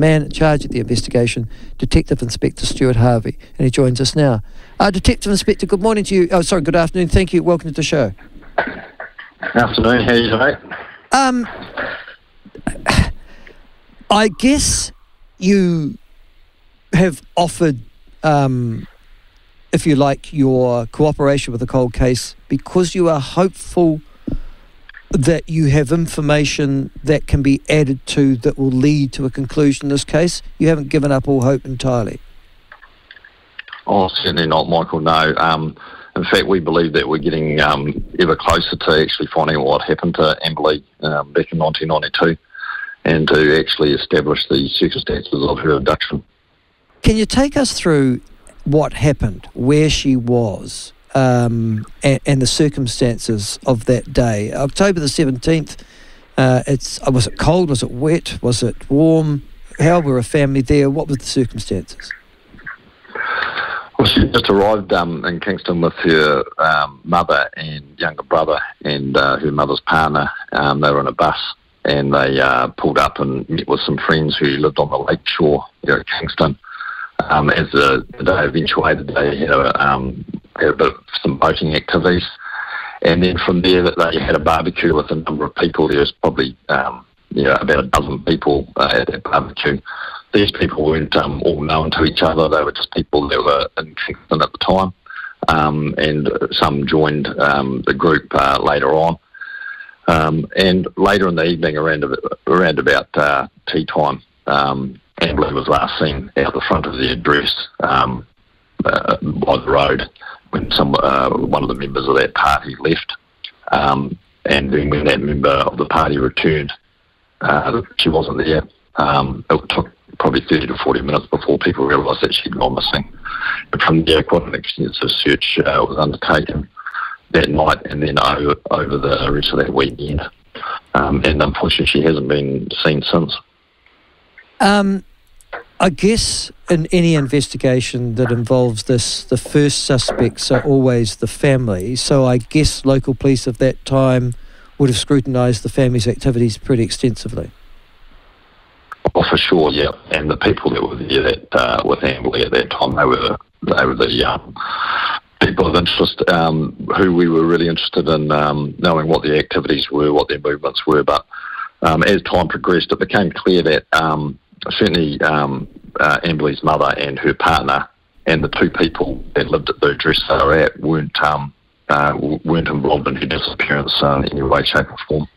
man in charge of the investigation, Detective Inspector Stuart Harvey, and he joins us now. Uh, Detective Inspector, good morning to you. Oh, sorry, good afternoon. Thank you. Welcome to the show. Afternoon. How are you today? Um, I guess you have offered, um, if you like, your cooperation with the cold case because you are hopeful that you have information that can be added to that will lead to a conclusion in this case. You haven't given up all hope entirely. Oh, certainly not, Michael. No. Um, in fact, we believe that we're getting um, ever closer to actually finding out what happened to Amber-Lee um, back in 1992 and to actually establish the circumstances of her abduction. Can you take us through what happened, where she was, um, and, and, the circumstances of that day? October the 17th, uh, it's, uh, was it cold? Was it wet? Was it warm? How were a family there? What were the circumstances? Well, she just arrived um, in Kingston with her um, mother and younger brother and uh, her mother's partner. Um, they were in a bus and they uh, pulled up and met with some friends who lived on the lake shore at Kingston. Um, as the, the, day eventuated, they had, a, um, had a bit of some boating activities. And then from there, they had a barbecue with a number of people. There was probably um, you know, about a dozen people uh, at that barbecue these people weren't um, all known to each other. They were just people that were in Kingston at the time, um, and some joined um, the group uh, later on. Um, and later in the evening, around around about uh, tea time, um, was last seen out the front of the address um, uh, by the road when some uh, one of the members of that party left. Um, and then when that member of the party returned, uh, she wasn't there. Um, it took probably 30 to 40 minutes before people realised that she'd gone missing. And from there, quite an extensive search uh, was undertaken that night and then over, over the rest of that weekend. Um, and unfortunately, she hasn't been seen since. Um, I guess in any investigation that involves this, the first suspects are always the family. So I guess local police of that time would have scrutinised the family's activities pretty extensively. Oh, for sure, yeah. And the people that were there that, uh, with Amber-Lee at that time, they were they were the um, people of interest um, who we were really interested in um, knowing what their activities were, what their movements were. But um, as time progressed, it became clear that um, certainly um, uh, Amber-Lee's mother and her partner and the two people that lived at the address they were at weren't um, uh, weren't involved in her disappearance uh, in any way, shape, or form.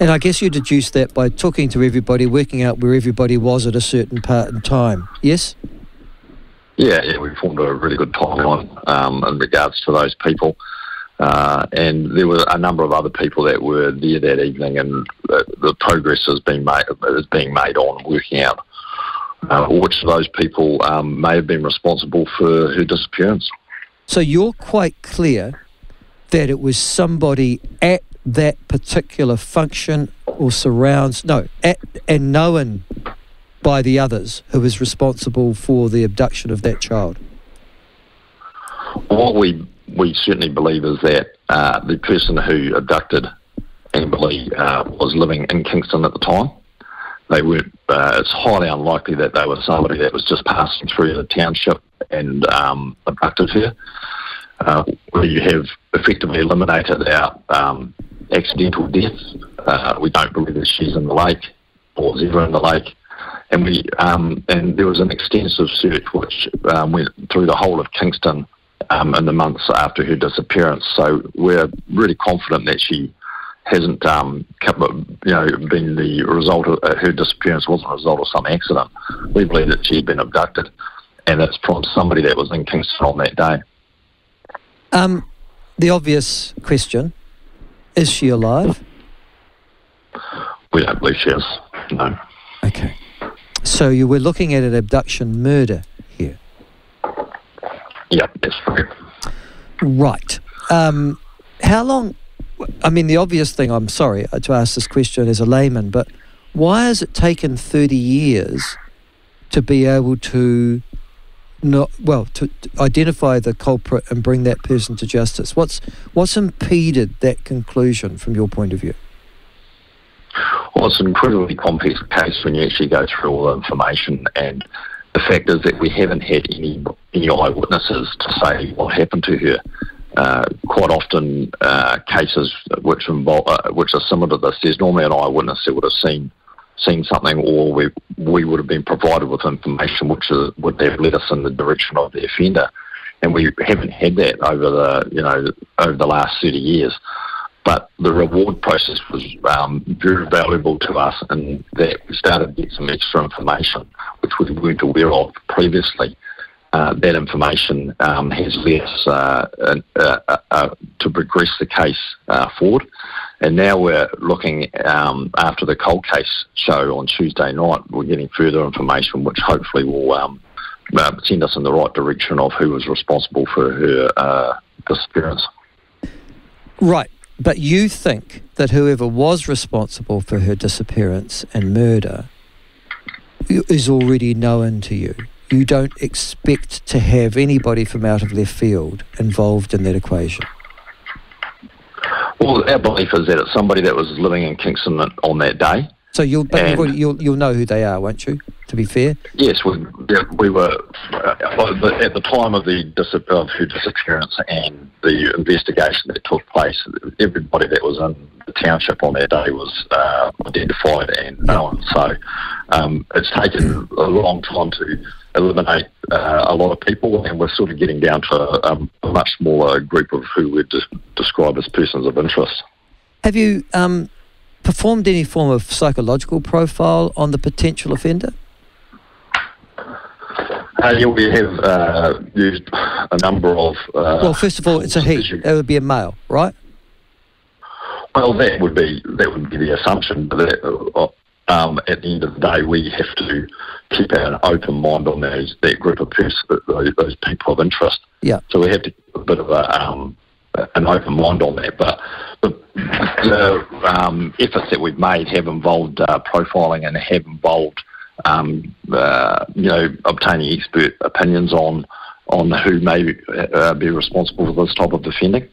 And I guess you deduced that by talking to everybody, working out where everybody was at a certain part in time. Yes? Yeah, yeah, we formed a really good timeline um, in regards to those people. Uh, and there were a number of other people that were there that evening, and the, the progress is being made is being made on working out uh, which of those people um, may have been responsible for her disappearance. So you're quite clear that it was somebody at that particular function or surrounds, no, at, and known by the others who was responsible for the abduction of that child? What we, we certainly believe is that uh, the person who abducted Amber-Lee uh, was living in Kingston at the time. They weren't, uh, it's highly unlikely that they were somebody that was just passing through the township and um, abducted her. Uh, we have effectively eliminated our um, accidental death. Uh, we don't believe that she's in the lake or was ever in the lake. And we um, and there was an extensive search which um, went through the whole of Kingston um, in the months after her disappearance. So we're really confident that she hasn't um, you know been the result of uh, her disappearance wasn't a result of some accident. We believe that she had been abducted, and it's from somebody that was in Kingston on that day. Um, the obvious question is she alive? We don't believe she is. No. Okay. So you were looking at an abduction murder Yeah, that's correct. Right. Um, how long? I mean, the obvious thing. I'm sorry to ask this question as a layman, but why has it taken 30 years to be able to not well to, to, identify the culprit and bring that person to justice. What's what's impeded that conclusion from your point of view? Well, it's an incredibly complex case when you actually go through all the information, and the fact is that we haven't had any any eyewitnesses to say what happened to her. Uh, quite often, uh, cases which involve uh, which are similar to this, there's normally an eyewitness that would have seen seen something, or we we would have been provided with information which is, would have led us in the direction of the offender, and we haven't had that over the you know over the last 30 years. But the reward process was um, very valuable to us, and that we started to get some extra information which we weren't aware of previously. Uh, that information um, has led us uh, uh, uh, to progress the case uh, forward. And now we're looking um, after the cold case show on Tuesday night. We're getting further information, which hopefully will um, uh, send us in the right direction of who was responsible for her uh, disappearance. Right, but you think that whoever was responsible for her disappearance and murder is already known to you. You don't expect to have anybody from out of left field involved in that equation. Well, our belief is that it's somebody that was living in Kingston on that day. So you'll, but already, you'll, you'll know who they are, won't you? To be fair. Yes, we, yeah, we were uh, at the time of the dis- of her disappearance and the investigation that took place. Everybody that was in the township on that day was uh, identified and known. So um, it's taken a long time to eliminate uh, a lot of people, and we're sort of getting down to um, a much smaller group of who we'd de- describe as persons of interest. Have you um, performed any form of psychological profile on the potential offender? Uh, yeah, we have uh, used a number of. Uh, well, first of all, it's a he. It would be a male, right? Well, that would be that would be the assumption, but that, uh, um, at the end of the day, we have to keep an open mind on those that group of persons, those, those people of interest. Yeah. So we have to keep a bit of a um, an open mind on that. But the, the um, efforts that we've made have involved uh, profiling and have involved, um, uh, you know, obtaining expert opinions on on who may uh, be responsible for this type of offending.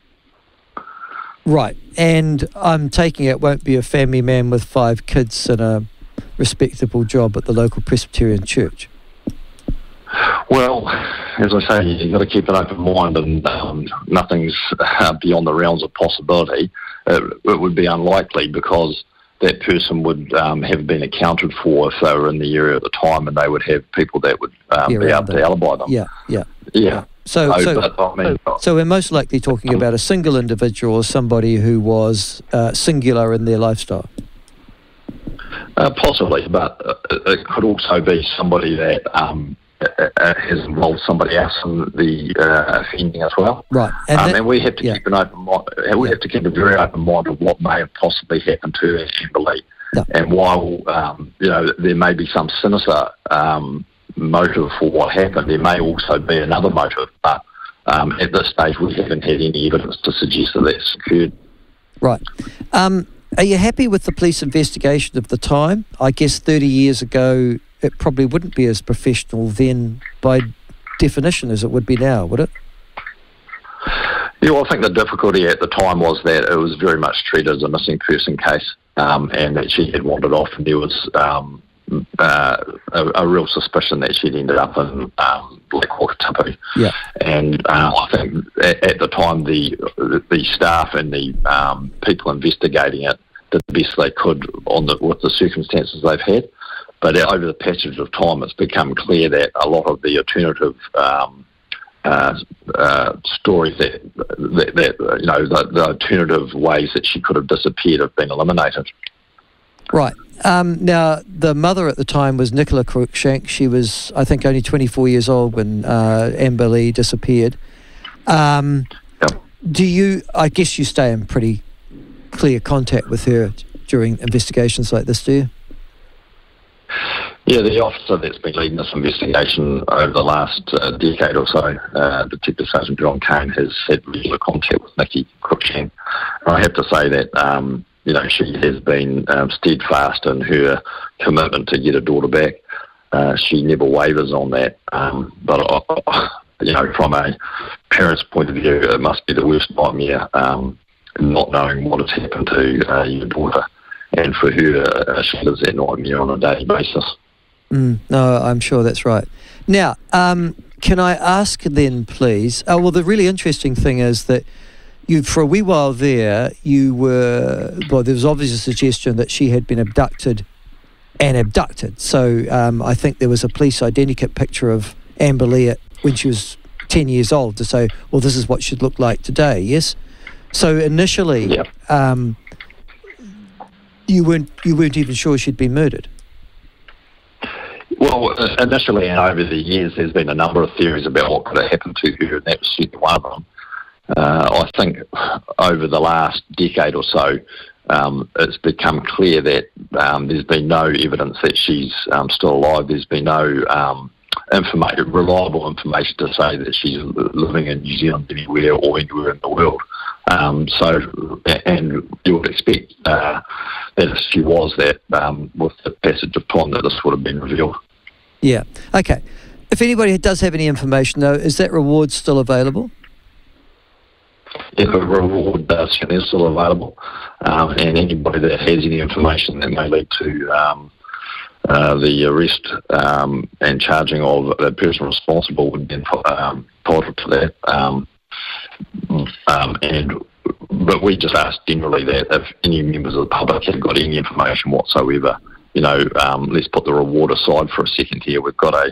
Right, and I'm taking it won't be a family man with five kids and a respectable job at the local Presbyterian church. Well, as I say, you've got to keep an open mind, and um, nothing's uh, beyond the realms of possibility. It, it, would be unlikely because that person would um, have been accounted for if they were in the area at the time, and they would have people that would um, be able to alibi them. Yeah, yeah, yeah. So, so, but, I mean, so we're most likely talking about a single individual or somebody who was uh, singular in their lifestyle. Uh, possibly, but uh, it could also be somebody that um, uh, uh, has involved somebody else in the uh, offending as well. Right, and, um, that, and we have to yeah. keep an open mind. We have to keep a very open mind of what may have possibly happened to Amber-Lee. Yeah. And while um, you know there may be some sinister um, motive for what happened, there may also be another motive. But um, at this stage, we haven't had any evidence to suggest that that's occurred. Right. Um, are you happy with the police investigation of the time? I guess 30 years ago, it probably wouldn't be as professional then by definition as it would be now, would it? Yeah, well, I think the difficulty at the time was that it was very much treated as a missing person case um, and that she had wandered off and there was um, uh, a, a, real suspicion that she'd ended up in um, Lake Wakatipu. Yeah. And uh, I think at, at, the time the the staff and the um, people investigating it did the best they could on the with the circumstances they've had. But over the passage of time, it's become clear that a lot of the alternative um, uh, uh, stories that, that, that, you know the, the, alternative ways that she could have disappeared have been eliminated. Right. Um, now, the mother at the time was Nicola Cruickshank. She was, I think, only 24 years old when uh, Amber Lee disappeared. Um, yep. Do you, I guess you stay in pretty clear contact with her during investigations like this, do you? Yeah, the officer that's been leading this investigation over the last uh, decade or so, uh, Detective Sergeant John Kane, has had regular contact with Nikki Cruickshank. I have to say that um, you know, she has been um, steadfast in her commitment to get her daughter back. Uh, she never wavers on that. Um, but, uh, you know, from a parent's point of view, it must be the worst nightmare um, not knowing what has happened to uh, your daughter. and for her, uh, she lives that nightmare on a daily basis. Mm, no, I'm sure that's right. Now, um, can I ask then, please? Oh, well, the really interesting thing is that you, for a wee while there, you were well. There was obviously a suggestion that she had been abducted and abducted. So um, I think there was a police identikit picture of Amber Lee when she was 10 years old to say, well, this is what she'd look like today, yes? So initially, Yep. um, you weren't you weren't even sure she'd been murdered. Well, uh, initially and over the years, there's been a number of theories about what could have happened to her, and that was certainly one of them. Uh, I think over the last decade or so, um, it's become clear that um, there's been no evidence that she's um, still alive. There's been no um, information, reliable information to say that she's living in New Zealand anywhere or anywhere in the world. Um, so, and you would expect uh, that if she was that, um, with the passage of time, that this would have been revealed. Yeah. Okay. If anybody does have any information, though, is that reward still available? Yeah, the reward uh, is still available, um, and anybody that has any information that may lead to um, uh, the arrest um, and charging of the person responsible would be um, entitled to that. Um, um, and but we just ask generally that if any members of the public have got any information whatsoever, you know, um, let's put the reward aside for a second here. We've got a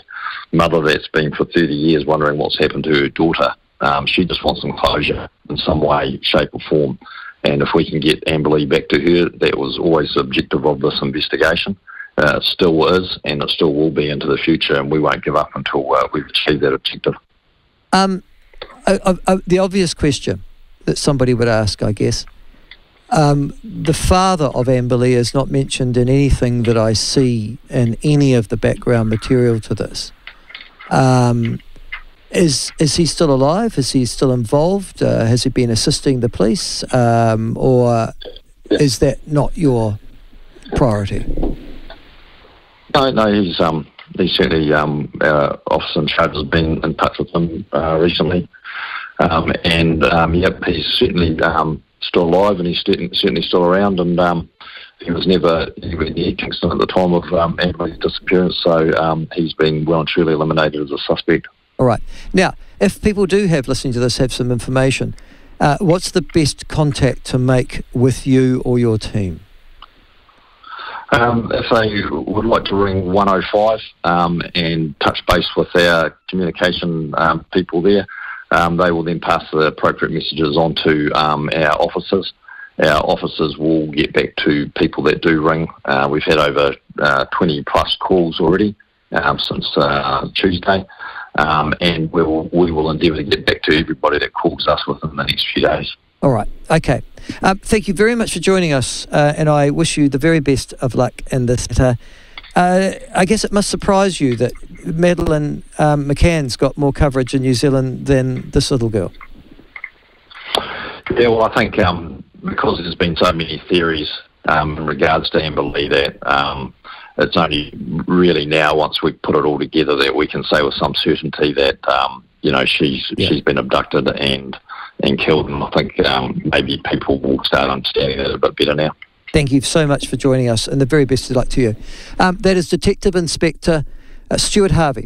mother that's been for 30 years wondering what's happened to her daughter. Um, she just wants some closure in some way, shape, or form. And if we can get Amber Lee back to her, that was always the objective of this investigation. Uh, still is, and it still will be into the future, and we won't give up until uh, we've achieved that objective. Um, uh, uh, uh, the obvious question that somebody would ask, I guess. Um, the father of Amber-Lee is not mentioned in anything that I see in any of the background material to this. Um, is is he still alive? Is he still involved? Uh, has he been assisting the police, um, or is that not your priority? No, no, he's um, he's certainly um, our officer in charge has been in touch with him uh, recently, um, and um, yep, he's certainly um, still alive and he's certainly, still around, and um, he was never anywhere near Kingston at the time of um, Amber's disappearance, so um, he's been well and truly eliminated as a suspect. All right. Now, if people do have listening to this have some information, uh, what's the best contact to make with you or your team? Um, if they would like to ring 105 um, and touch base with our communication um, people there, um, they will then pass the appropriate messages on to um, our officers. Our officers will get back to people that do ring. Uh, we've had over uh, 20 plus calls already um, since uh, Tuesday. Um, and we will, we will endeavour to get back to everybody that calls us within the next few days. All right. Okay. Uh, thank you very much for joining us, uh, and I wish you the very best of luck in this matter. Uh, I guess it must surprise you that Madeleine um, McCann's got more coverage in New Zealand than this little girl. Yeah, well, I think um, because there's been so many theories um, in regards to Amber Lee that um, it's only really now, once we put it all together, that we can say with some certainty that um, you know she's Yeah. she's been abducted and and killed. And I think um, maybe people will start understanding that a bit better now. Thank you so much for joining us, and the very best of luck to you. Um, that is Detective Inspector Uh, Stuart Harvey.